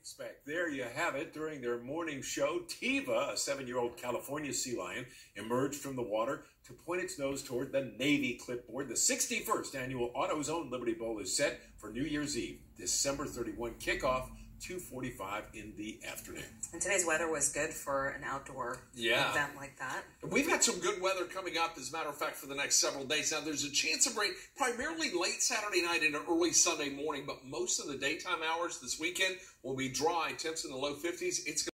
Expect. There you have it. During their morning show, Tiva, a seven year old California sea lion, emerged from the water to point its nose toward the Navy clipboard. The 61st annual AutoZone Liberty Bowl is set for New Year's Eve, December 31 kickoff 2:45 in the afternoon. And today's weather was good for an outdoor Yeah. event like that. We've had some good weather coming up, as a matter of fact, for the next several days. Now, there's a chance of rain primarily late Saturday night and early Sunday morning, but most of the daytime hours this weekend will be dry. Temps in the low 50s. It's